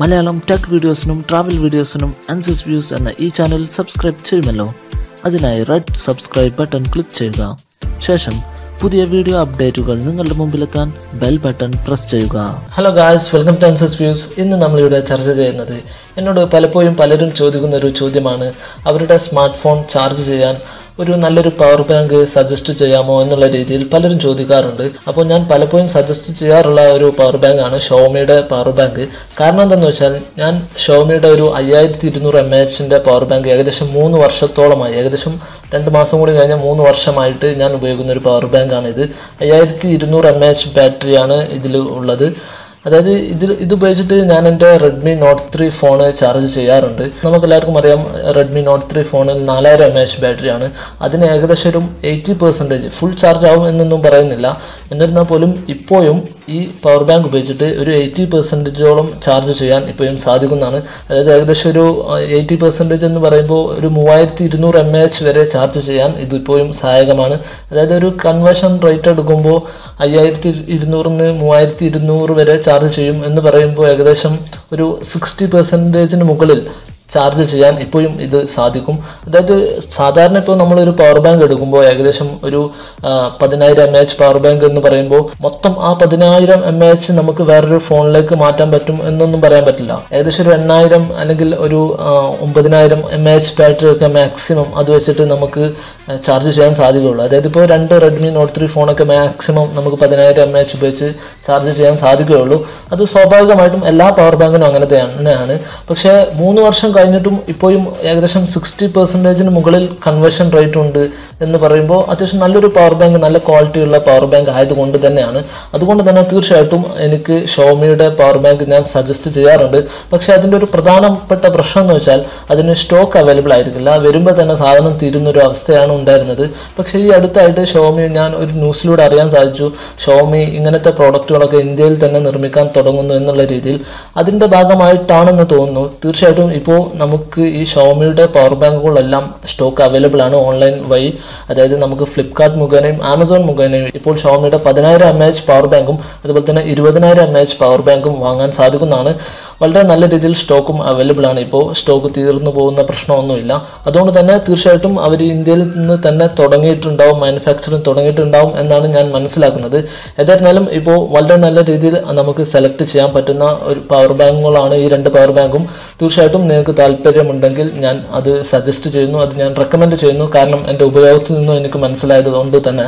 Malayalam tech വീഡിയോസിനും travel വീഡിയോസിനും അൻസസ് വ്യൂസ് എന്ന ഈ ചാനൽ സബ്സ്ക്രൈബ് ചെയ്യുമല്ലോ. അതിനായി റെഡ് സബ്സ്ക്രൈബ് ബട്ടൺ ക്ലിക്ക് ചെയ്യുക. ശേഷം പുതിയ വീഡിയോ അപ്ഡേറ്റുകൾ നിങ്ങളുടെ മുമ്പിലെത്താൻ ബെൽ ബട്ടൺ പ്രസ് ചെയ്യുക. Hello guys welcome to NCS views ഇന്ന് നമ്മളിവിടെ ചർച്ച ചെയ്യുന്നത് എന്നോട് പലപ്പോഴും പലരും ചോദിക്കുന്ന ഒരു ചോദ്യമാണ്. അവരുടെ സ്മാർട്ട് ഫോൺ ചാർജ് ചെയ്യാൻ ഒരു നല്ലൊരു പവർ ബാങ്ക് സജസ്റ്റ് ചെയ്യാമോ എന്നുള്ള രീതിയിൽ പലരും ചോദിക്കാറുണ്ട്. അപ്പോൾ ഞാൻ പലപ്പോഴും സജസ്റ്റ് ചെയ്യാറുള്ള ഒരു പവർ ബാങ്ക് ആണ് ഷോമിയുടെ പവർ ബാങ്ക് കാരണം എന്താണെന്ന് വെച്ചാൽ ഞാൻ ഷോമിയുടെ ഒരു അയ്യായിരത്തി ഇരുന്നൂറ് എം എച്ചിന്റെ പവർ ബാങ്ക് ഏകദേശം മൂന്ന് വർഷത്തോളമായി. ഏകദേശം രണ്ട് മാസം കൂടി കഴിഞ്ഞ മൂന്ന് വർഷമായിട്ട് ഞാൻ ഉപയോഗിക്കുന്ന ഒരു പവർ ബാങ്കാണ് ഇത് അയ്യായിരത്തി ഇരുന്നൂറ് എം എച്ച് ബാറ്ററിയാണ് ഇതിൽ ഉള്ളത്. അതായത് ഇതിൽ ഇത് ഉപയോഗിച്ചിട്ട് ഞാൻ എന്റെ Redmi Note three phone charge ചെയ്യാറുണ്ട്. നമുക്ക് എല്ലാവർക്കും അറിയാം റെഡ്മി നോട്ട് ത്രീ ഫോണിൽ നാലായിരം എം എച്ച് ബാറ്ററിയാണ് അതിന് ഏകദേശം ഒരു എയ്റ്റി പെർസെന്റേജ് ഫുൾ ചാർജ് ആവും എന്നൊന്നും പറയുന്നില്ല. എന്നിരുന്നാൽ പോലും ഇപ്പോഴും ഈ പവർ ബാങ്ക് ഉപയോഗിച്ചിട്ട് ഒരു എയ്റ്റി പെർസെന്റേജോളം ചാർജ് ചെയ്യാൻ ഇപ്പോഴും സാധിക്കുന്നതാണ്. അതായത് ഏകദേശം ഒരു എയ്റ്റി പെർസെന്റേജ് എന്ന് പറയുമ്പോൾ ഒരു മൂവായിരത്തി ഇരുന്നൂറ് എം എച്ച് വരെ ചാർജ് ചെയ്യാൻ ഇതിപ്പോഴും സഹായകമാണ്. അതായത് ഒരു കൺവേർഷൻ റേറ്റ് എടുക്കുമ്പോൾ അയ്യായിരത്തി ഇരുന്നൂറിന് മൂവായിരത്തി ഇരുന്നൂറ് വരെ ചാർജ് ചെയ്യും എന്ന് പറയുമ്പോൾ ഏകദേശം ഒരു സിക്സ്റ്റി പെർസെന്റേജിന് മുകളിൽ ചാർജ് ചെയ്യാൻ ഇപ്പോഴും ഇത് സാധിക്കും. അതായത് സാധാരണ ഇപ്പോൾ നമ്മളൊരു പവർ ബാങ്ക് എടുക്കുമ്പോൾ ഏകദേശം ഒരു പതിനായിരം എം എച്ച് പവർ ബാങ്ക് എന്ന് പറയുമ്പോൾ മൊത്തം ആ പതിനായിരം എം എച്ച് നമുക്ക് വേറൊരു ഫോണിലേക്ക് മാറ്റാൻ പറ്റും എന്നൊന്നും പറയാൻ പറ്റില്ല. ഏകദേശം ഒരു എണ്ണായിരം അല്ലെങ്കിൽ ഒരു ഒമ്പതിനായിരം എം എച്ച് ബാറ്ററി ഒക്കെ മാക്സിമം അത് വെച്ചിട്ട് നമുക്ക് ചാർജ് ചെയ്യാൻ സാധിക്കുകയുള്ളൂ അതായത് ഇപ്പോൾ രണ്ട് റെഡ്മി നോട്ട് ത്രീ ഫോണൊക്കെ മാക്സിമം നമുക്ക് പതിനായിരം എം എച്ച് ഉപയോഗിച്ച് ചാർജ് ചെയ്യാൻ സാധിക്കുകയുള്ളൂ. അത് സ്വാഭാവികമായിട്ടും എല്ലാ പവർ ബാങ്കിനും അങ്ങനെ തന്നെയാണ്. പക്ഷേ മൂന്ന് വർഷം കഴിഞ്ഞിട്ടും ഇപ്പോഴും ഏകദേശം സിക്സ്റ്റി പെർസെന്റേജിന് മുകളിൽ കൺവേർഷൻ റേറ്റ് ഉണ്ട് എന്ന് പറയുമ്പോൾ അത്യാവശ്യം നല്ലൊരു പവർ ബാങ്ക് നല്ല ക്വാളിറ്റിയുള്ള പവർ ബാങ്ക് ആയതുകൊണ്ട് തന്നെയാണ്. അതുകൊണ്ട് തന്നെ തീർച്ചയായിട്ടും എനിക്ക് ഷോമിയുടെ പവർ ബാങ്ക് ഞാൻ സജസ്റ്റ് ചെയ്യാറുണ്ട്. പക്ഷേ അതിന്റെ ഒരു പ്രധാനപ്പെട്ട പ്രശ്നം എന്ന് വെച്ചാൽ അതിന് സ്റ്റോക്ക് അവൈലബിൾ ആയിരിക്കില്ല. വരുമ്പോൾ തന്നെ സാധനം തീരുന്നൊരു അവസ്ഥയാണ് ഉണ്ടായിരുന്നത്. പക്ഷേ ഈ അടുത്തായിട്ട് ഷോമി ഞാൻ ഒരു ന്യൂസിലൂടെ അറിയാൻ സാധിച്ചു. ഷോമി ഇങ്ങനത്തെ പ്രോഡക്റ്റുകളൊക്കെ ഇന്ത്യയിൽ തന്നെ നിർമ്മിക്കാൻ തുടങ്ങുന്നു എന്നുള്ള രീതിയിൽ. അതിന്റെ ഭാഗമായിട്ടാണെന്ന് തോന്നുന്നു. തീർച്ചയായിട്ടും ഇപ്പോൾ നമുക്ക് ഈ ഷോമിയുടെ പവർ ബാങ്കുകളെല്ലാം സ്റ്റോക്ക് അവൈലബിൾ ആണ് ഓൺലൈൻ വഴി. അതായത് നമുക്ക് ഫ്ലിപ്കാർട്ട് മുഖേനയും ആമസോൺ മുഖേനയും ഇപ്പോൾ ഷോമിയുടെ പതിനായിരം എം എച്ച് പവർ ബാങ്കും അതുപോലെ തന്നെ ഇരുപതിനായിരം എം എച്ച് പവർ ബാങ്കും വാങ്ങാൻ സാധിക്കുന്നതാണ്. വളരെ നല്ല രീതിയിൽ സ്റ്റോക്കും അവൈലബിൾ ആണ്. ഇപ്പോൾ സ്റ്റോക്ക് തീർന്നു പോകുന്ന പ്രശ്നമൊന്നുമില്ല. അതുകൊണ്ട് തന്നെ തീർച്ചയായിട്ടും അവർ ഇന്ത്യയിൽ നിന്ന് തന്നെ തുടങ്ങിയിട്ടുണ്ടാവും മാനുഫാക്ചറിങ് തുടങ്ങിയിട്ടുണ്ടാവും എന്നാണ് ഞാൻ മനസ്സിലാക്കുന്നത്. ഏതായിരുന്നാലും ഇപ്പോൾ വളരെ നല്ല രീതിയിൽ നമുക്ക് സെലക്ട് ചെയ്യാൻ പറ്റുന്ന ഒരു പവർ ബാങ്കുകളാണ് ഈ രണ്ട് പവർ ബാങ്കും തീർച്ചയായിട്ടും നിങ്ങൾക്ക് താല്പര്യമുണ്ടെങ്കിൽ ഞാൻ അത് സജസ്റ്റ് ചെയ്യുന്നു അത് ഞാൻ റെക്കമെൻഡ് ചെയ്യുന്നു. കാരണം എന്റെ ഉപയോഗത്തിൽ നിന്നും എനിക്ക് മനസ്സിലായത് കൊണ്ട് തന്നെ.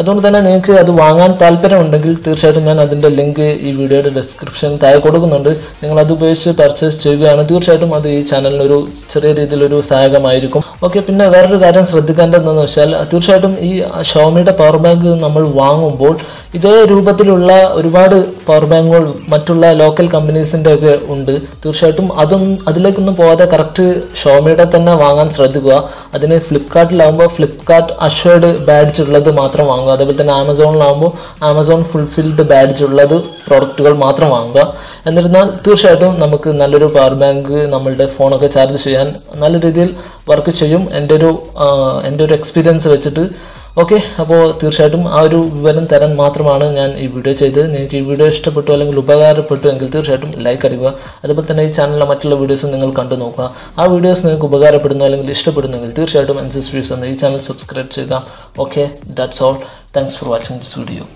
അതുകൊണ്ട് തന്നെ നിങ്ങൾക്ക് അത് വാങ്ങാൻ താല്പര്യമുണ്ടെങ്കിൽ തീർച്ചയായിട്ടും ഞാൻ അതിന്റെ ലിങ്ക് ഈ വീഡിയോയുടെ ഡെസ്ക്രിപ്ഷൻ താഴെ കൊടുക്കുന്നുണ്ട്. നിങ്ങൾ അത് ഉപയോഗിച്ച് പർച്ചേസ് ചെയ്യുകയാണ് തീർച്ചയായിട്ടും അത് ഈ ചാനലിനൊരു ചെറിയ രീതിയിലൊരു സഹായകമായിരിക്കും. ഓക്കെ പിന്നെ വേറൊരു കാര്യം ശ്രദ്ധിക്കേണ്ടതെന്ന് വെച്ചാൽ തീർച്ചയായിട്ടും ഈ ഷോമിയുടെ പവർ ബാങ്ക് നമ്മൾ വാങ്ങുമ്പോൾ ഇതേ രൂപത്തിലുള്ള ഒരുപാട് പവർ ബാങ്കുകൾ മറ്റുള്ള ലോക്കൽ കമ്പനീസിന്റെ ഒക്കെ ഉണ്ട്. തീർച്ചയായിട്ടും അതൊന്നും അതിലേക്കൊന്നും പോകാതെ കറക്റ്റ് ഷോമിയുടെ തന്നെ വാങ്ങാൻ ശ്രദ്ധിക്കുക. അതിന് ഫ്ലിപ്കാർട്ടിലാകുമ്പോൾ ഫ്ലിപ്കാർട്ട് അഷ്വേർഡ് ബാഡ്ജ് ഉള്ളത് മാത്രം അതേപോലെ തന്നെ ആമസോണിലാകുമ്പോൾ ആമസോൺ ഫുൾഫിൽഡ് ബാഡ്ജ് ഉള്ളത് പ്രോഡക്റ്റുകൾ മാത്രം വാങ്ങുക. എന്നിരുന്നാൽ തീർച്ചയായിട്ടും നമുക്ക് നല്ലൊരു പവർ ബാങ്ക് നമ്മളുടെ ഫോണൊക്കെ ചാർജ് ചെയ്യാൻ നല്ല രീതിയിൽ വർക്ക് ചെയ്യും. എന്റെ ഒരു എന്റെ ഒരു എക്സ്പീരിയൻസ് വെച്ചിട്ട് ഓക്കെ അപ്പോൾ തീർച്ചയായിട്ടും ആ ഒരു വിവരം തരാൻ മാത്രമാണ് ഞാൻ ഈ വീഡിയോ ചെയ്തത്. നിങ്ങൾക്ക് ഈ വീഡിയോ ഇഷ്ടപ്പെട്ടു അല്ലെങ്കിൽ ഉപകാരപ്പെട്ടു എങ്കിൽ തീർച്ചയായിട്ടും ലൈക്ക് അടിക്കുക. അതുപോലെ തന്നെ ഈ ചാനലിലെ മറ്റുള്ള വീഡിയോസും നിങ്ങൾ കണ്ടു നോക്കുക. ആ വീഡിയോസ് നിങ്ങൾക്ക് ഉപകാരപ്പെടുന്നു അല്ലെങ്കിൽ ഇഷ്ടപ്പെടുന്നെങ്കിൽ തീർച്ചയായിട്ടും എൻസിസ് വ്യൂസ് എന്ന ഈ ചാനൽ സബ്സ്ക്രൈബ് ചെയ്യുക. Okay that's all thanks for watching this video